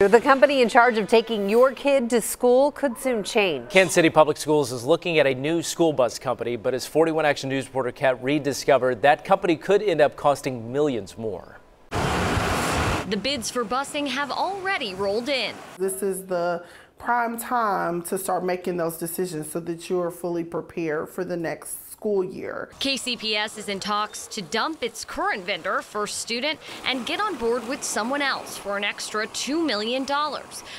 The company in charge of taking your kid to school could soon change. Kansas City Public Schools is looking at a new school bus company, but as 41 Action News reporter Kat Reed discovered, that company could end up costing millions more. The bids for busing have already rolled in. This is the prime time to start making those decisions so that you are fully prepared for the next school year. KCPS is in talks to dump its current vendor, First Student, and get on board with someone else for an extra $2 million.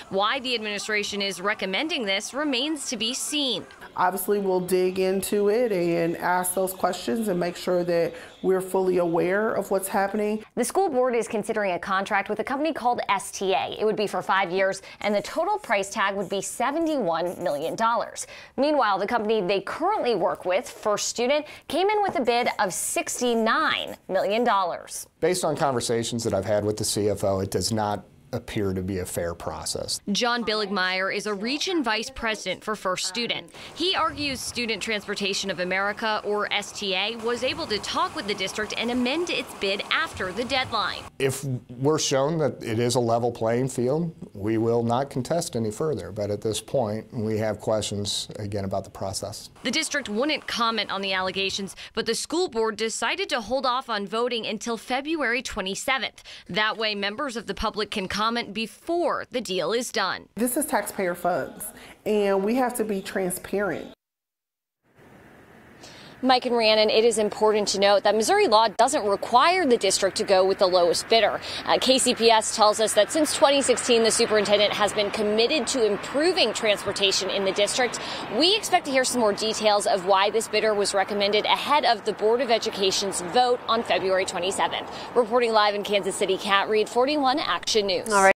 Why the administration is recommending this remains to be seen. Obviously, we'll dig into it and ask those questions and make sure that we're fully aware of what's happening. The school board is considering a contract with a company called STA. It would be for five years, and the total price tag would be $71 million. Meanwhile, the company they currently work with, First Student, came in with a bid of $69 million. Based on conversations that I've had with the CFO, it does not appear to be a fair process. John Billigmeyer is a region vice president for First Student. He argues Student Transportation of America, or STA, was able to talk with the district and amend its bid after the deadline. If we're shown that it is a level playing field, we will not contest any further. But at this point, we have questions again about the process. The district wouldn't comment on the allegations, but the school board decided to hold off on voting until February 27th. That way, members of the public can comment comment before the deal is done. This is taxpayer funds, and we have to be transparent. Mike and Rhiannon, it is important to note that Missouri law doesn't require the district to go with the lowest bidder. Uh, KCPS tells us that since 2016, the superintendent has been committed to improving transportation in the district. We expect to hear some more details of why this bidder was recommended ahead of the Board of Education's vote on February 27th. Reporting live in Kansas City, Kat Reed, 41 Action News. All right.